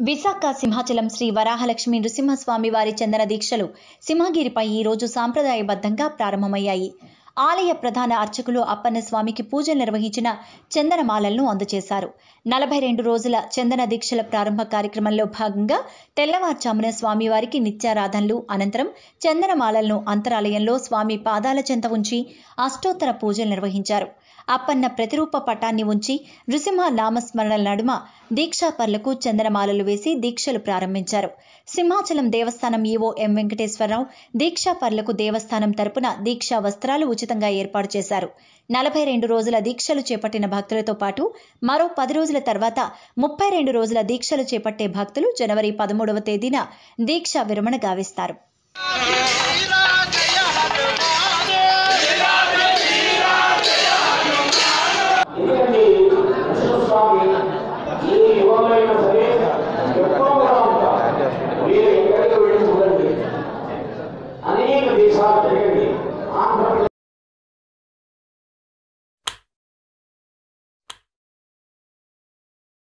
విశాఖ సింహాచలం శ్రీ వరాహలక్ష్మి నృసింహస్వామి వారి చందన దీక్షలు సింహగిరిపై ఈ రోజు సాంప్రదాయబద్ధంగా ప్రారంభమయ్యాయి. ఆలయ ప్రధాన అర్చకులు అప్పన్న స్వామికి పూజలు నిర్వహించిన చందనమాలలను అందజేశారు నలభై రెండు రోజుల చందన దీక్షల ప్రారంభ కార్యక్రమంలో భాగంగా తెల్లవారుజామున స్వామివారికి నిత్యారాధనలు అనంతరం చందనమాలలను అంతరాలయంలో స్వామి పాదాల చెంత ఉంచి అష్టోత్తర పూజలు నిర్వహించారు. అప్పన్న ప్రతిరూప పటాన్ని ఉంచి నృసింహ నామస్మరణల నడుమ దీక్షాపర్లకు చందనమాలలు వేసి దీక్షలు ప్రారంభించారు. సింహాచలం దేవస్థానం ఈవో ఎం వెంకటేశ్వరరావు దీక్షాపర్లకు దేవస్థానం తరపున దీక్షా వస్త్రాలు ఉచితంగా ఏర్పాటు చేశారు. నలభై రెండు రోజుల దీక్షలు చేపట్టిన భక్తులతో పాటు మరో పది రోజుల తర్వాత ముప్పై రెండు రోజుల దీక్షలు చేపట్టే భక్తులు జనవరి పదమూడవ తేదీన దీక్ష విరమణ గావిస్తారు.